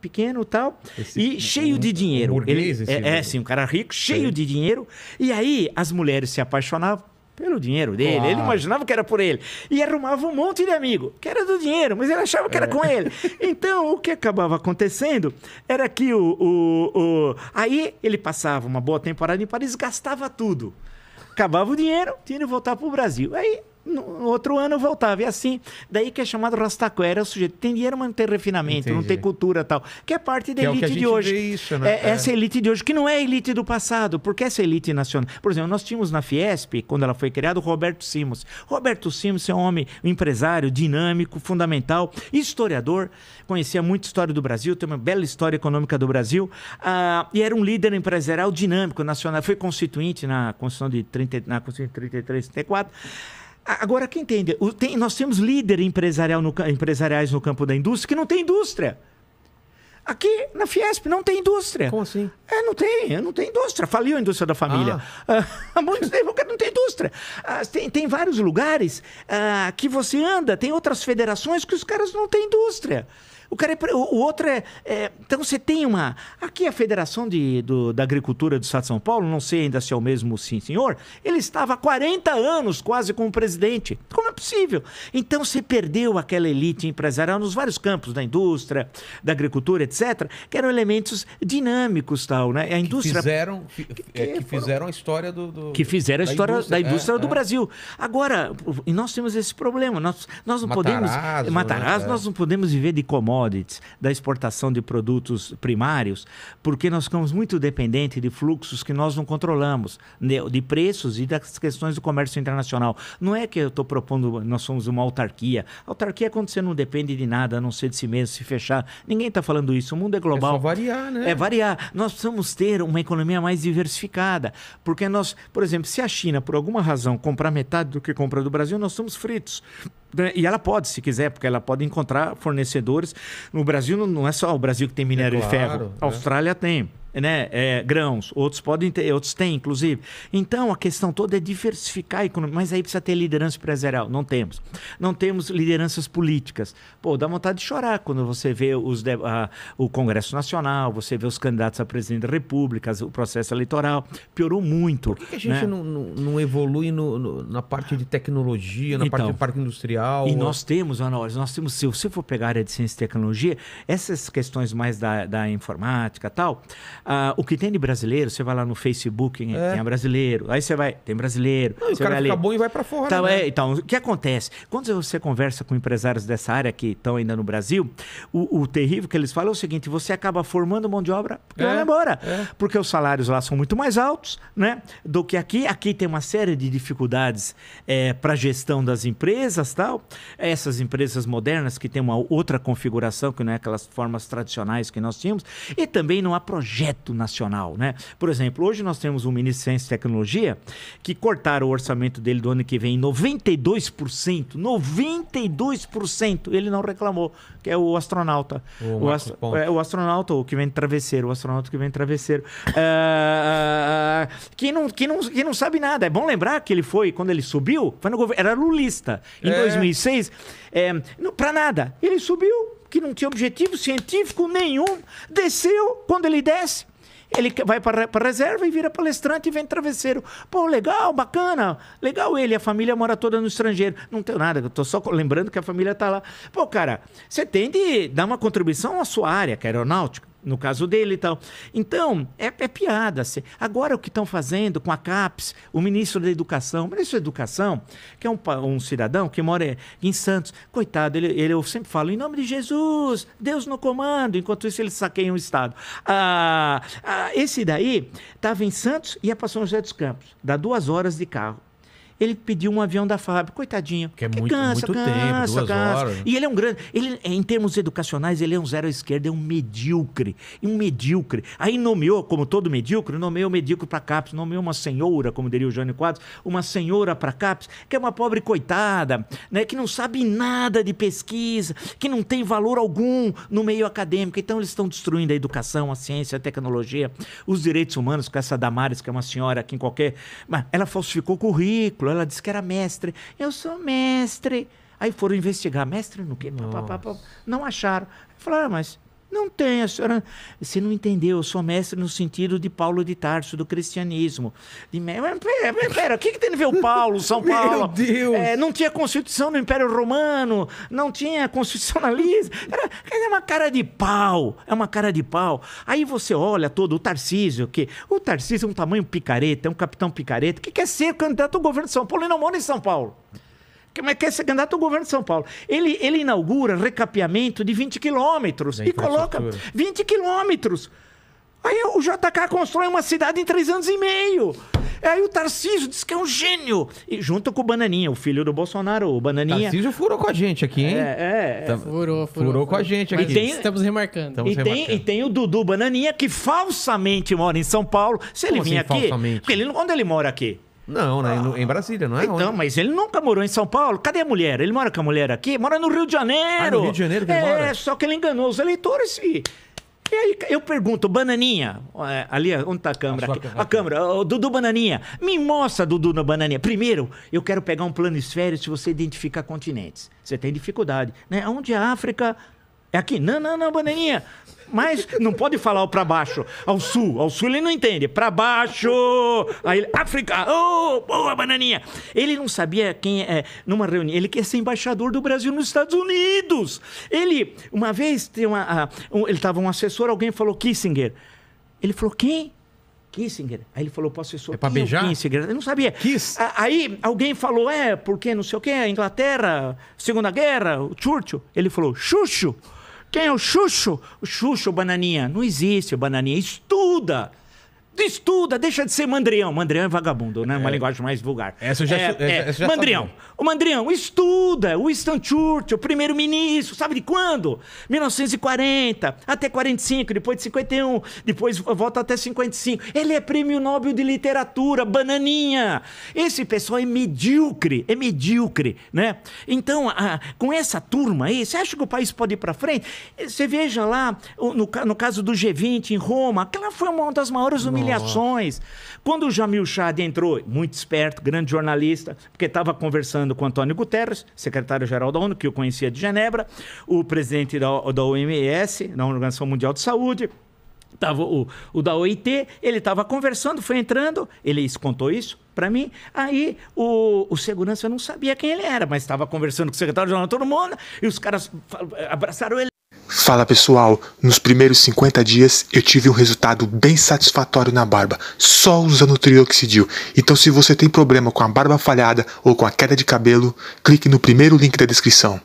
pequeno tal, Esse- e cheio de dinheiro. um Ele, esse- é, é, sim, um cara rico, cheio Sei. de dinheiro. E aí as mulheres se apaixonavam pelo dinheiro dele. Claro. Ele imaginava que era por ele. E arrumava um monte de amigo, que era do dinheiro, mas ele achava que era com ele. Então, o que acabava acontecendo era que o, o, o- Aí ele passava uma boa temporada em Paris, gastava tudo. Acabava o dinheiro, tinha que voltar para o Brasil. Aí, no outro ano, voltava. E assim, daí que é chamado rastaquera, é o sujeito tem dinheiro, mas não tem refinamento, não Entendi. tem cultura tal. Que é parte da Que é elite a de hoje. isso, né? É, É. Essa elite de hoje, que não é a elite do passado, porque essa elite nacional. Por exemplo, nós tínhamos na Fiesp, quando ela foi criada, o Roberto Simos. Roberto Simos é um homem, um empresário dinâmico, fundamental, historiador, conhecia muito a história do Brasil, tem uma bela história econômica do Brasil, ah, e era um líder empresarial dinâmico, nacional. Foi constituinte na Constituição de 30, na Constituição de 33, 34. Agora, quem entende? Tem- nós temos líder empresarial no empresariais no campo da indústria que não tem indústria. Aqui na Fiesp não tem indústria. Como assim? É, não tem, não tem indústria. Faliu a indústria da família. Ah, há muito tempo que não tem indústria. Ah, tem, tem vários lugares ah, que você anda, tem outras federações que os caras não têm indústria. O, cara é o, outro é, é- Então você tem uma. Aqui a Federação de, do- da Agricultura do Estado de São Paulo, não sei ainda se é o mesmo sim, senhor, ele estava há 40 anos quase como presidente. Como é possível? Então você perdeu aquela elite empresarial nos vários campos da indústria, da agricultura, etc., que eram elementos dinâmicos tal, né? A Que indústria fizeram, fi- é, que foram- fizeram a história do, do- que fizeram a história da indústria é, do é. Brasil. Agora, nós temos esse problema. Nós, nós não podemos. Matarazzo, Matarazzo, né? nós não podemos viver de commodities, da exportação de produtos primários, porque nós ficamos muito dependentes de fluxos que nós não controlamos, de, de preços e das questões do comércio internacional. Não é que eu estou propondo, nós somos uma autarquia. Autarquia é quando você não depende de nada, a não ser de si mesmo, se fechar. Ninguém está falando isso. O mundo é É global. só variar, né? É variar. Nós precisamos ter uma economia mais diversificada. Porque nós, por exemplo, se a China, por alguma razão, comprar metade do que compra do Brasil, nós estamos fritos. Né? E ela pode, se quiser, porque ela pode encontrar fornecedores. No Brasil, não- é só o Brasil que tem minério É de claro, ferro. é. A Austrália tem. Né? É, grãos, outros podem ter, outros têm, inclusive. Então a questão toda é diversificar a economia, mas aí precisa ter liderança empresarial. Não temos. Não temos lideranças políticas. Pô, dá vontade de chorar quando você vê os, de- a- o Congresso Nacional, você vê os candidatos a presidente da República, o processo eleitoral. Piorou muito. Por que, que a gente né? não, não, não evolui no- no- na parte de tecnologia, na Então, parte de parque industrial? E nós temos, Ana Olha, nós temos, se você for pegar a área de ciência e tecnologia, essas questões mais da, da informática e tal, ah, o que tem de brasileiro, você vai lá no Facebook, É. tem brasileiro, aí você vai, tem brasileiro. Não, e o cara vai fica bom e vai pra fora. Então, né? é, então, o que acontece? Quando você conversa com empresários dessa área que estão ainda no Brasil, o, o terrível que eles falam é o seguinte: você acaba formando mão de obra porque É, vai embora. é. Porque os salários lá são muito mais altos né, do que aqui. Aqui tem uma série de dificuldades para a gestão das empresas tal. Essas empresas modernas que têm uma outra configuração, que não é aquelas formas tradicionais que nós tínhamos. E também não há projeto nacional. Né? Por exemplo, hoje nós temos um ministro de Ciência e Tecnologia que cortaram o orçamento dele do ano que vem em 92%. 92%! Ele não reclamou, que é o astronauta. O O, é, o astronauta, o que vem travesseiro, o astronauta que vem travesseiro. Ah, que, não, que, não, que não sabe nada. É bom lembrar que ele foi, quando ele subiu, foi no governo, era lulista. Em É. 2006, é, pra nada. Ele subiu, que não tinha objetivo científico nenhum, desceu, quando ele desce. Ele vai para a reserva e vira palestrante e vem travesseiro. Pô, legal, bacana. Legal ele, a família mora toda no estrangeiro. Não tem nada, eu tô só lembrando que a família tá lá. Pô, cara, você tem de dar uma contribuição à sua área, que é aeronáutica. No caso dele e tal. Então, é, é piada. se- Agora, o que estão fazendo com a CAPES, o ministro da Educação, o ministro da Educação, que é um, um cidadão que mora em Santos, coitado, ele, ele- eu sempre falo, em nome de Jesus, Deus no comando, enquanto isso ele saqueia um Estado. Ah, ah, esse daí estava em Santos e ia para São José dos Campos, dá duas horas de carro. Ele pediu um avião da FAB, coitadinho. Que é muito- muito tempo, duas horas. E ele é um grande. Ele, em termos educacionais, ele é um zero à esquerda, é um medíocre. Um medíocre. Aí nomeou, como todo medíocre, nomeou medíocre para CAPES, nomeou uma senhora, como diria o Jânio Quadros, uma senhora para CAPES, que é uma pobre coitada, né, que não sabe nada de pesquisa, que não tem valor algum no meio acadêmico. Então, eles estão destruindo a educação, a ciência, a tecnologia, os direitos humanos, com essa Damares, que é uma senhora que em qualquer. Mas ela falsificou currículo, ela disse que era mestre. Eu sou mestre. Aí foram investigar, mestre no quê? Pá, pá, pá. Não acharam. Falaram, ah, mas Não tem, a senhora. Você não entendeu, eu sou mestre no sentido de Paulo de Tarso, do cristianismo. De, pera, pera, o que, que tem a ver o Paulo, São Paulo? Meu Deus! É, não tinha Constituição no Império Romano, não tinha constitucionalismo. Era, é uma cara de pau, é uma cara de pau. Aí você olha todo o Tarcísio, que o Tarcísio é um tamanho picareta, é um capitão picareta, que quer ser candidato ao governo de São Paulo e não mora em São Paulo. Mas quer ser candidato ao governo de São Paulo. Ele, ele inaugura recapeamento de 20 quilômetros e coloca infraestrutura. 20 quilômetros. Aí o JK constrói uma cidade em três anos e meio. Aí o Tarcísio diz que é um gênio. E junto com o Bananinha, o filho do Bolsonaro, o Bananinha. Tarcísio furou com a gente aqui, hein? É, é. Tá- Furou, furou. Furou com a gente aqui. tem- Estamos remarcando. Estamos E tem, remarcando. e tem o Dudu Bananinha, que falsamente mora em São Paulo. Se ele Como vir assim, aqui. falsamente? Porque ele, onde ele mora aqui? Não, né? No- em Brasília, não é? Então, Onde? mas ele nunca morou em São Paulo. Cadê a mulher? Ele mora com a mulher aqui? Mora no Rio de Janeiro. Ah, no Rio de Janeiro que ele é, mora? só que ele enganou os eleitores e... E aí eu pergunto, Bananinha, é, ali, onde está a câmera? Aqui. A câmera, Dudu Bananinha, me mostra, Dudu na Bananinha. Primeiro, eu quero pegar um planisfério se você identificar continentes. Você tem dificuldade, né? Onde a África... É aqui? Não, não, não, Bananinha. Mas não pode falar o pra baixo. Ao sul. Ao sul ele não entende. Pra baixo. Aí ele, África. Oh, boa, Bananinha. Ele não sabia quem é. Numa reunião, ele quer ser embaixador do Brasil nos Estados Unidos. Ele, uma vez, tem uma, um- ele estava um assessor, alguém falou Kissinger. Ele falou, quem? Kissinger. Aí ele falou pro assessor, É pra beijar? Kissinger? Eu não sabia. Kiss. Aí alguém falou, é, porque não sei o quê, Inglaterra, Segunda Guerra, o Churchill. Ele falou, Xuxo. Quem é o Xuxo? O Xuxo, Bananinha. Não existe o Bananinha. Estuda. Estuda, deixa de ser mandrião. Mandrião é vagabundo, né? Uma linguagem mais vulgar. Essa eu já é, é, essa já Mandrião. sabia. O Mandrião, estuda. Winston Churchill, primeiro-ministro, sabe de quando? 1940, até 45, depois de 51, depois volta até 55. Ele é prêmio Nobel de Literatura, bananinha. Esse pessoal é medíocre, é medíocre, né? Então, a- com essa turma aí, você acha que o país pode ir para frente? Você veja lá, no, no caso do G20 em Roma, aquela foi uma das maiores humilhações. Quando o Jamil Chad entrou, muito esperto, grande jornalista, porque estava conversando com Antônio Guterres, secretário-geral da ONU, que eu conhecia de Genebra, o presidente da, da OMS, da Organização Mundial de Saúde, Tava o, o da OIT, ele estava conversando, foi entrando, ele contou isso para mim. Aí o, o segurança não sabia quem ele era, mas estava conversando com o secretário-geral, todo mundo, e os caras abraçaram ele. Fala pessoal, nos primeiros 50 dias eu tive um resultado bem satisfatório na barba, só usando o trioxidil. Então se você tem problema com a barba falhada ou com a queda de cabelo, clique no primeiro link da descrição.